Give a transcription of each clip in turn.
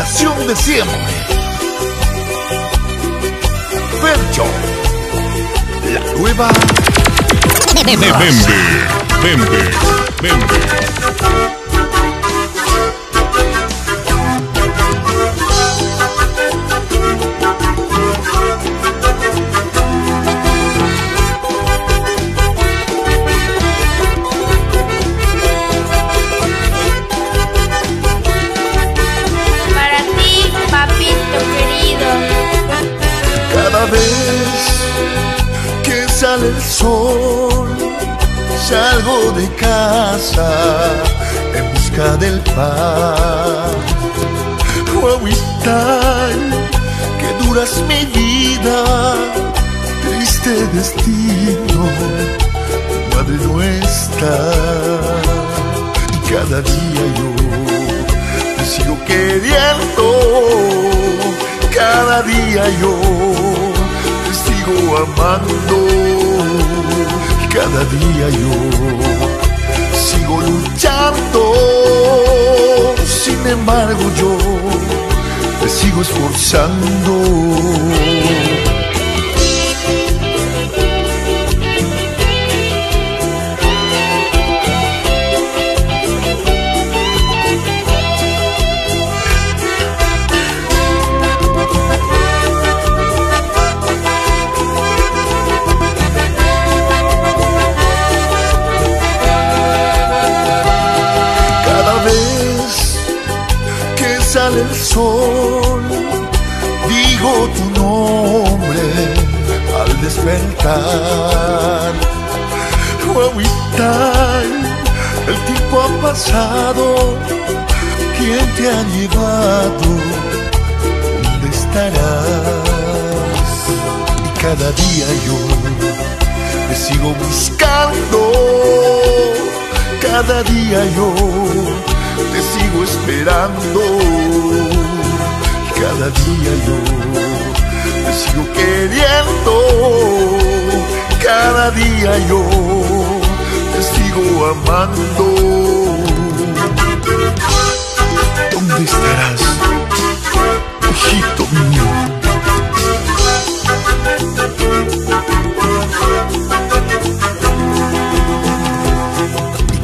inspiración de siempre. Percho, la nueva. Bembe, bembe, bembe. Sale el sol, salgo de casa en busca del pan. Guaguitay, que duras mi vida, triste destino, cada día yo sigo luchando, sin embargo yo te sigo esforzando. Sale el sol, digo tu nombre al despertar. Huehuitay, el tiempo ha pasado, ¿quién te ha llevado? ¿Dónde estarás? Y cada día yo te sigo buscando cada día yo esperando. Cada día yo te sigo queriendo. Cada día yo te sigo amando. ¿Dónde estarás, hijito mío?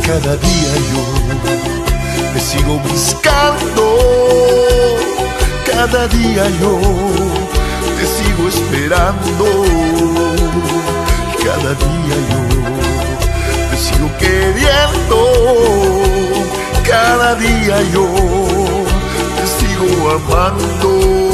Cada día yo sigo buscando. Cada día yo te sigo esperando. Cada día yo te sigo queriendo. Cada día yo te sigo amando.